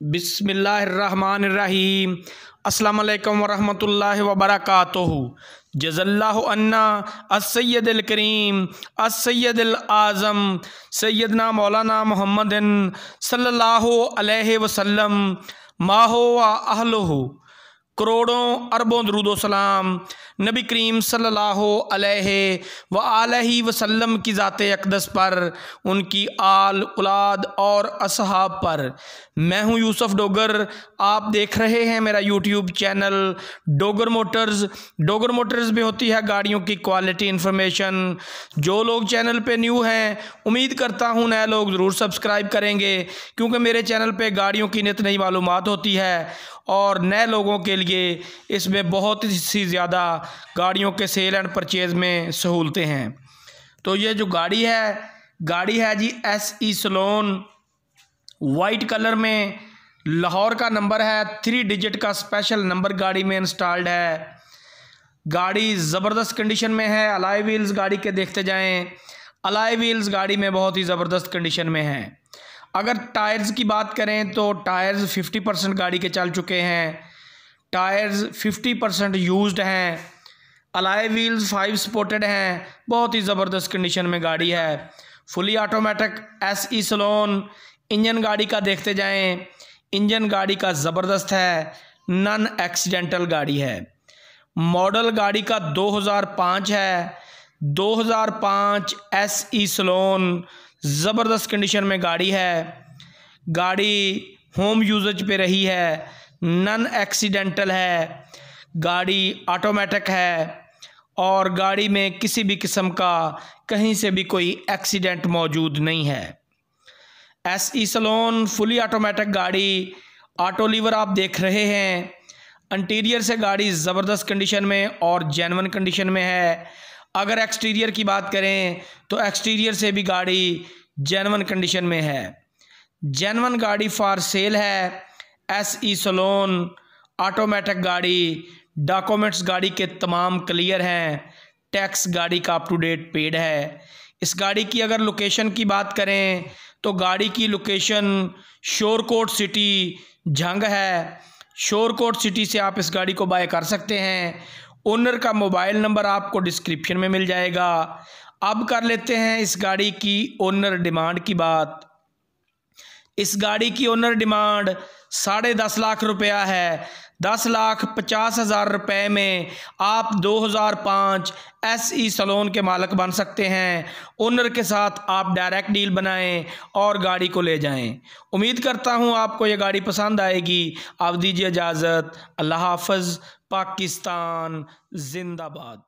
बिसमीम अल्लाम वालेकुम वबरक वबरकातुहू जज़ल्लाहुअन्ना अस्सैयदुल करीम अस्सैयदुल आज़म, सैयदना मौलाना मोहम्मद सल्ला अलैहि माहो व अहलहु। करोड़ों अरबों दरूद सलाम। नबी करीम सल्लल्लाहु अलैहि व आलि वसल्लम की ज़ात अकदस पर, उनकी आल औलाद और असहाब पर। मैं हूँ यूसुफ डोगर। आप देख रहे हैं मेरा YouTube channel Dogar motors. Dogar motors में होती है गाड़ियों की क्वालिटी इन्फॉर्मेशन। जो लोग चैनल पे न्यू हैं, उम्मीद करता हूँ नए लोग ज़रूर सब्सक्राइब करेंगे, क्योंकि मेरे चैनल पे गाड़ियों की नित नई मालूम होती है और नए लोगों के लिए इसमें बहुत सी ज़्यादा गाड़ियों के सेल एंड परचेज़ में सहूलतें हैं। तो ये जो गाड़ी है गाड़ी है जी S E saloon white colour में लाहौर का नंबर है थ्री डिजिट का स्पेशल नंबर गाड़ी में इंस्टॉल्ड है। गाड़ी ज़बरदस्त कंडीशन में है अलाई व्हील्स गाड़ी के देखते जाएँ अलाई व्हील्स गाड़ी में बहुत ही ज़बरदस्त कंडीशन में है। अगर टायर्स की बात करें तो टायर्स फिफ्टी परसेंट गाड़ी के चल चुके हैं। टायर्स फिफ्टी परसेंट यूज़ हैं अलाई व्हील्स फाइव स्पोर्टेड हैं, बहुत ही ज़बरदस्त कंडीशन में गाड़ी है। Fully automatic S E saloon engine गाड़ी का देखते जाएँ, इंजन गाड़ी का ज़बरदस्त है नन एक्सीडेंटल गाड़ी है। मॉडल गाड़ी का 2005 है 2005 एस ई सलोन ज़बरदस्त कंडीशन में गाड़ी है। गाड़ी होम यूजेज पे रही है नन एक्सीडेंटल है, गाड़ी ऑटोमेटिक है, और गाड़ी में किसी भी किस्म का कहीं से भी कोई एक्सीडेंट मौजूद नहीं है। S E saloon, fully automatic गाड़ी, ऑटो लीवर आप देख रहे हैं। इंटीरियर से गाड़ी ज़बरदस्त कंडीशन में और जेनवन कंडीशन में है। अगर एक्सटीरियर की बात करें तो एक्सटीरियर से भी गाड़ी जेनवन कंडीशन में है। जेनवन गाड़ी फॉर सेल है एस ई सलोन ऑटोमेटिक गाड़ी डॉक्यूमेंट्स गाड़ी के तमाम क्लियर हैं टैक्स गाड़ी का अप टू डेट पेड है। इस गाड़ी की अगर लोकेशन की बात करें तो गाड़ी की लोकेशन शोरकोट सिटी झंग है। शोरकोट सिटी से आप इस गाड़ी को बाय कर सकते हैं। ओनर का मोबाइल नंबर आपको डिस्क्रिप्शन में मिल जाएगा। अब कर लेते हैं इस गाड़ी की ओनर डिमांड की बात। इस गाड़ी की ओनर डिमांड साढ़े दस लाख रुपया है। दस लाख पचास हज़ार रुपये में आप 2005 एस ई सलोन के मालक बन सकते हैं। ओनर के साथ आप डायरेक्ट डील बनाएँ और गाड़ी को ले जाएँ। उम्मीद करता हूँ आपको ये गाड़ी पसंद आएगी। आप दीजिए इजाज़त। अल्लाह हाफ़ पाकिस्तान जिंदाबाद।